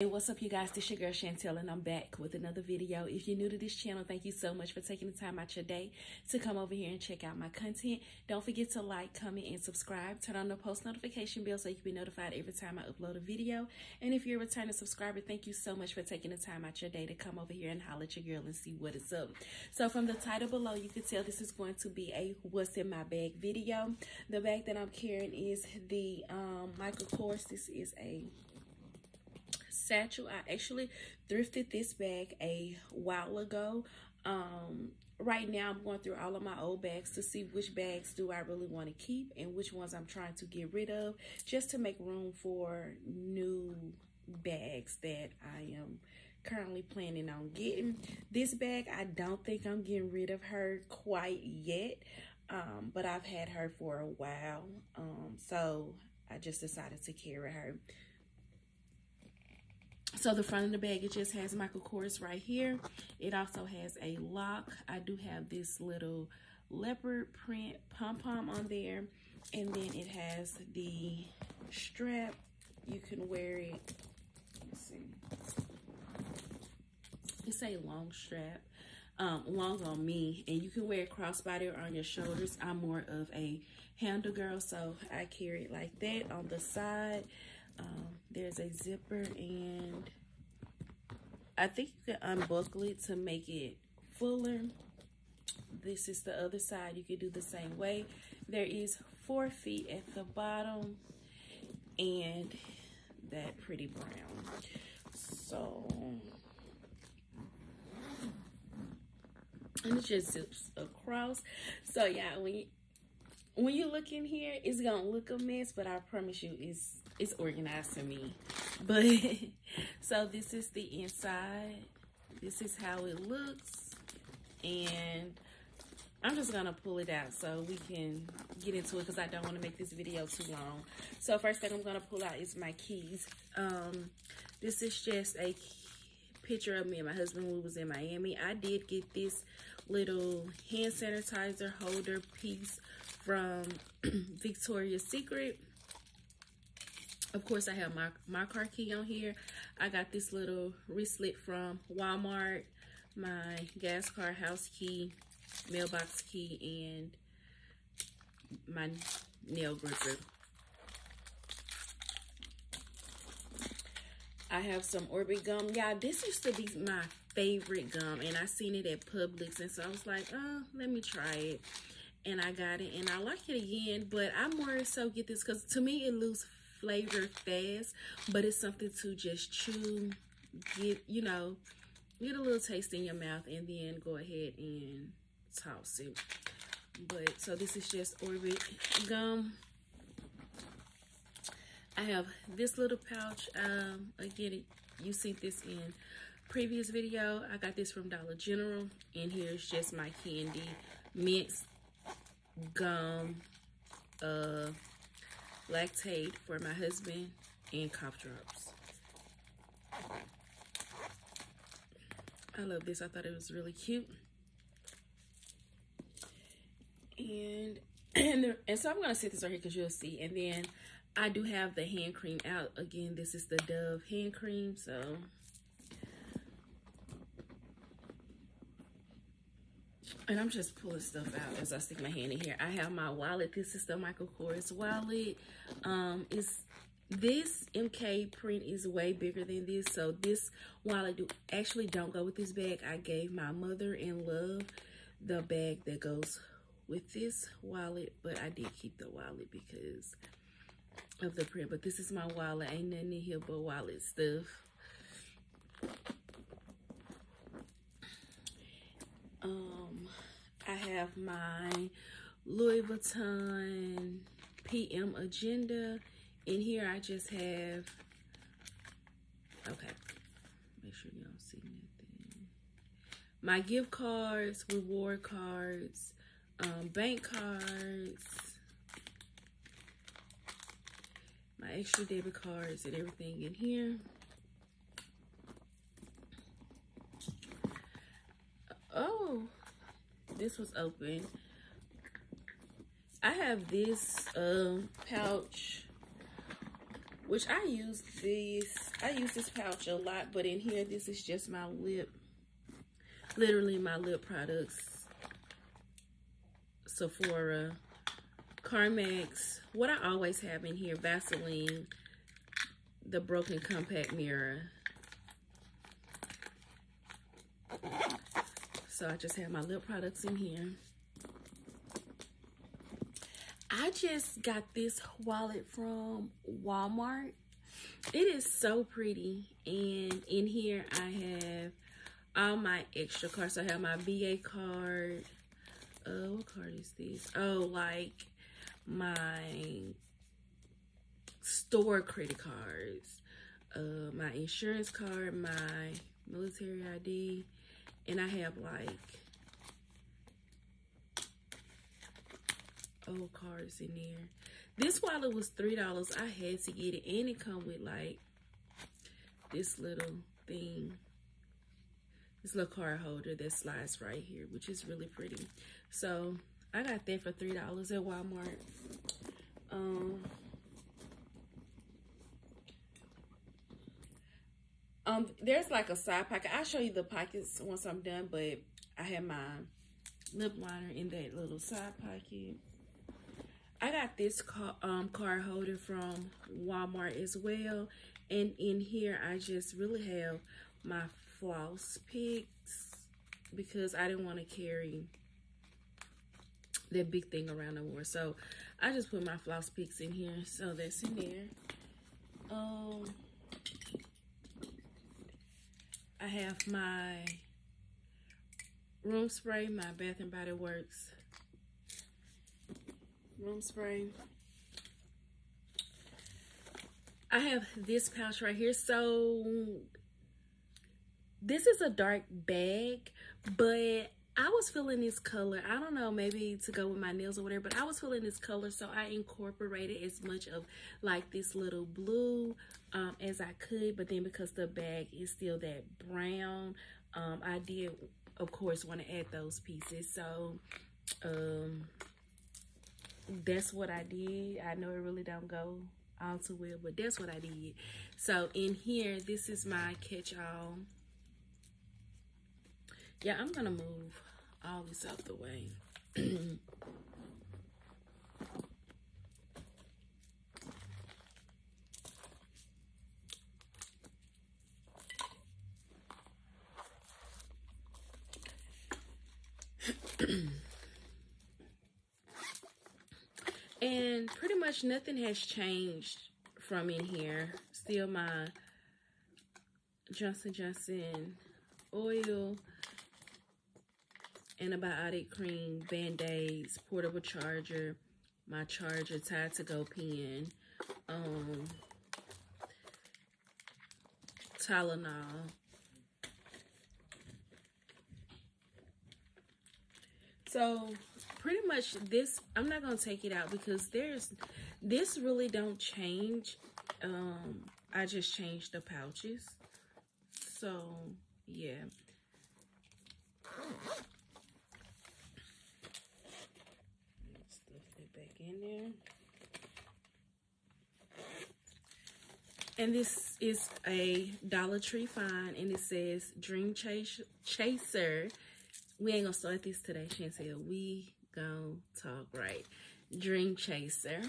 Hey, what's up you guys? This is your girl Shantal and I'm back with another video. If you're new to this channel, thank you so much for taking the time out your day to come over here and check out my content. Don't forget to like, comment, and subscribe. Turn on the post notification bell so you can be notified every time I upload a video. And if you're a returning subscriber, thank you so much for taking the time out your day to come over here and holler at your girl and see what is up. So from the title below, you can tell this is going to be a what's in my bag video. The bag that I'm carrying is the um, Michael Kors. This is a satchel. I actually thrifted this bag a while ago. Um, right now I'm going through all of my old bags to see which bags do I really want to keep and which ones I'm trying to get rid of just to make room for new bags that I am currently planning on getting. This bag, I don't think I'm getting rid of her quite yet, um, but I've had her for a while, um, so I just decided to carry her. So the front of the bag, it just has Michael Kors right here. It also has a lock. I do have this little leopard print pom-pom on there. And then it has the strap. You can wear it. Let's see. It's a long strap. Um, long on me. And you can wear it crossbody or on your shoulders. I'm more of a handle girl. So I carry it like that on the side. Um, there's a zipper and I think you can unbuckle it to make it fuller. This is the other side. You can do the same way. There is four feet at the bottom and that pretty brown. So, and it just zips across. So yeah, when you, when you look in here, it's gonna look a mess, but I promise you it's it's organized to me. But so this is the inside. This is how it looks. And I'm just gonna pull it out so we can get into it because I don't want to make this video too long. So first thing I'm gonna pull out is my keys. Um, this is just a picture of me and my husband when we was in Miami. I did get this little hand sanitizer holder piece from Victoria's Secret. Of course, I have my, my car key on here. I got this little wristlet from Walmart, my gas car house key, mailbox key, and my nail gripper. I have some Orbit gum. Yeah, this used to be my favorite gum, and I seen it at Publix, and so I was like, oh, let me try it. And I got it and I like it again but I more so get this because to me it loses flavor fast but it's something to just chew get you know get a little taste in your mouth and then go ahead and toss it. But so this is just Orbit gum I have this little pouch um again you see this in previous video I got this from Dollar General and here's just my candy mints gum, uh, Lactaid for my husband, and cough drops. I love this. I thought it was really cute. And and, and so I'm going to set this right here because you'll see. And then I do have the hand cream out. Again, this is the Dove hand cream. So and I'm just pulling stuff out as I stick my hand in here. I have my wallet. This is the Michael Kors wallet. Um, it's this MK print is way bigger than this. So this wallet do actually don't go with this bag. I gave my mother in love the bag that goes with this wallet, but I did keep the wallet because of the print. But this is my wallet. Ain't nothing in here but wallet stuff. Um, I have my Louis Vuitton PM agenda. In here, I just have, okay, make sure you don't see anything. My gift cards, reward cards, um, bank cards, my extra debit cards and everything in here. Oh, this was open. I have this um, pouch which I use this, I use this pouch a lot, but in here, this is just my lip, literally my lip products. Sephora, Carmex, what I always have in here, Vaseline, the broken compact mirror. So I just have my lip products in here. I just got this wallet from Walmart. It is so pretty. And in here I have all my extra cards. So I have my VA card. Uh, what card is this? Oh, like my store credit cards, uh, my insurance card, my military ID, and I have like old cards in there. This wallet was $3. I had to get it. And it come with like this little thing. This little card holder that slides right here, which is really pretty. So I got that for $3 at Walmart. Um, um, there's like a side pocket. I'll show you the pockets once I'm done, but I have my lip liner in that little side pocket. I got this car, um, card holder from Walmart as well. And in here, I just really have my floss picks because I didn't want to carry that big thing around no more. So I just put my floss picks in here. So that's in there. Um, I have my room spray, my Bath and Body Works room spray. I have this pouch right here. So this is a dark bag, but I was feeling this color. I don't know, maybe to go with my nails or whatever, but I was feeling this color. So I incorporated as much of like this little blue um, as I could. But then because the bag is still that brown, um, I did, of course, want to add those pieces. So um, that's what I did. I know it really don't go all too well, but that's what I did. So in here, this is my catch-all. Yeah, I'm gonna move all this out the way. And pretty much nothing has changed from in here. Still my Johnson Johnson oil, antibiotic cream, band-aids, portable charger, my charger, Tide to Go pen, um, Tylenol. So pretty much this i'm not gonna take it out because there's this really don't change um i just changed the pouches so yeah stuff it back in there and this is a Dollar Tree find, and it says Dream Chase Chaser. We ain't gonna start this today, Shantal. We gonna talk right. Dream Chaser.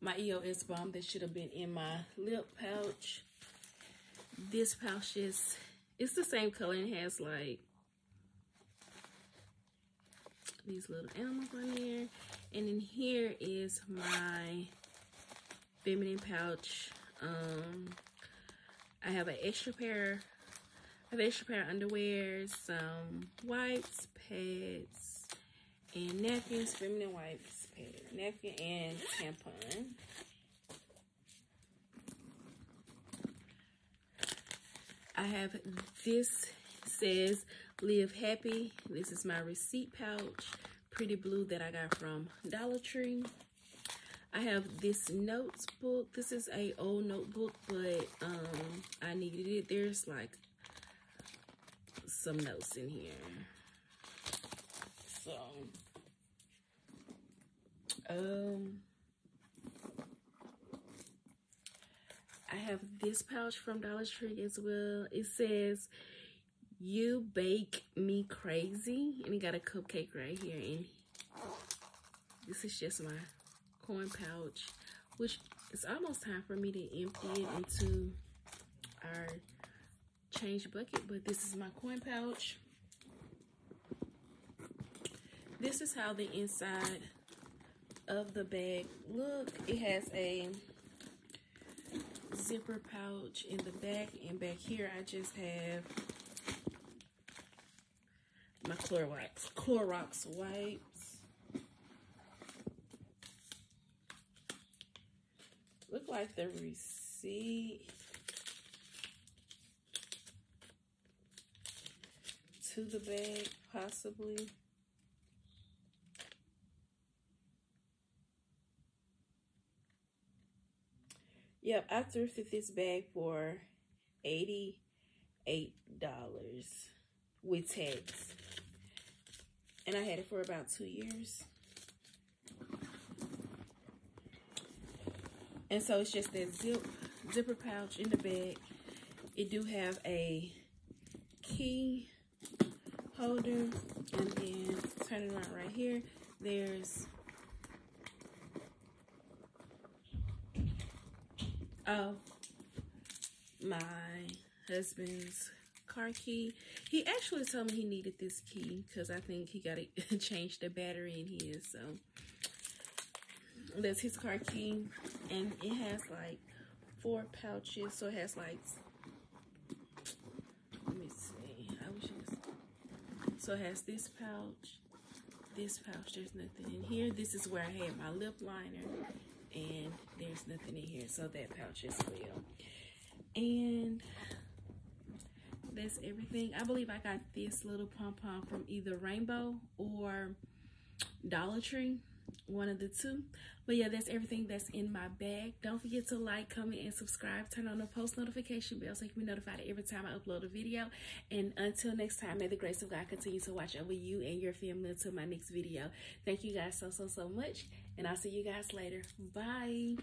My EOS balm that should have been in my lip pouch. This pouch is, it's the same color and has like these little animals on there. And then here is my feminine pouch. Um, I have an extra pair have extra pair of underwear, some wipes, pads, and napkins, feminine wipes, pad, napkin, and tampon. I have this says live happy. This is my receipt pouch, pretty blue that I got from Dollar Tree. I have this notes book. This is a old notebook, but um, I needed it. There's like some notes in here. So, Um, I have this pouch from Dollar Tree as well. It says, you bake me crazy. And it got a cupcake right here. And this is just my coin pouch, which it's almost time for me to empty it into our change bucket. But this is my coin pouch. This is how the inside of the bag look. It has a zipper pouch in the back and back here I just have my Clorox, Clorox wipes. Look like the receipt to the bag, possibly. Yep, I thrifted this bag for $88 with tags. And I had it for about two years. And so it's just that zip zipper pouch in the bag. It do have a key holder and then turning around right here, there's oh my husband's car key. He actually told me he needed this key because I think he got to change the battery in his. So that's his car key. And it has like four pouches. So it has like, let me see. I wish it was, so it has this pouch, this pouch. There's nothing in here. This is where I had my lip liner and there's nothing in here so that pouch as well and that's everything. I believe i got this little pom-pom from either rainbow or dollar tree one of the two. But yeah that's everything that's in my bag. Don't forget to like comment and subscribe. Turn on the post notification bell so you can be notified every time i upload a video. And until next time may the grace of god continue to watch over you and your family until my next video. Thank you guys so so so much and i'll see you guys later. Bye